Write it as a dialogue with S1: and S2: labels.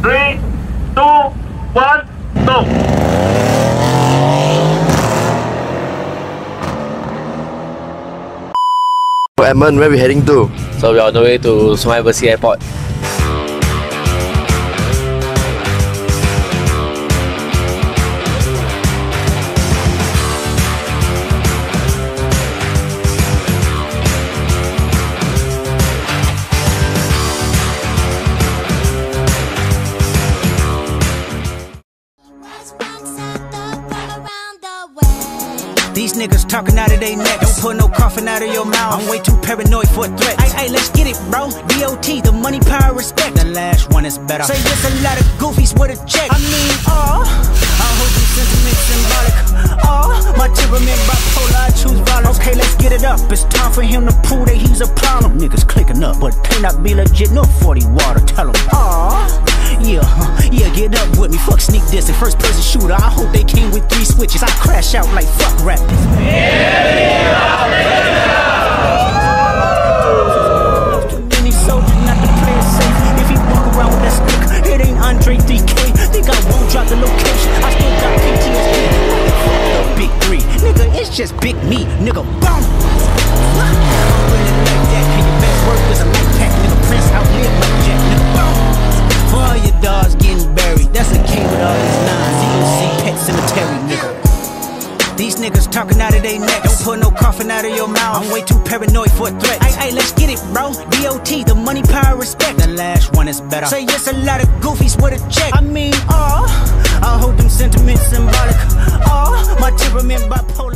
S1: Three, two, one, go.
S2: Edmund, where we heading to?
S3: So we are on the way to Sungai Besi Airport.
S4: These niggas talking out of their neck. Don't put no coffin out of your mouth. I'm way too paranoid for a threat. Hey, hey, let's get it, bro. DOT, the money, power, respect. The last one is better. Say there's a lot of goofies with a check. I mean, oh, I hold these sentiments symbolic. Oh, uh, my temperament bipolar, I choose violence. Okay, let's get it up. It's time for him to prove that he's a problem. Niggas clicking up, but can not be legit. No 40 water, tell him. Oh, uh, And first person shooter. I hope they came with three switches. I crash out like fuck rap. Not safe. If he walk around with that it ain't Andre DK. Think I won't drop the location. I still got big three? Nigga, it's just big me. Nigga, boom. Niggas talking out of their neck. Don't put no coffin out of your mouth. I'm way too paranoid for a threat. Hey, hey, let's get it, bro. DOT, the money, power, respect. The last one is better. Say yes, a lot of goofies with a check. I mean, oh, I hold them sentiments symbolic. Oh, my temperament bipolar.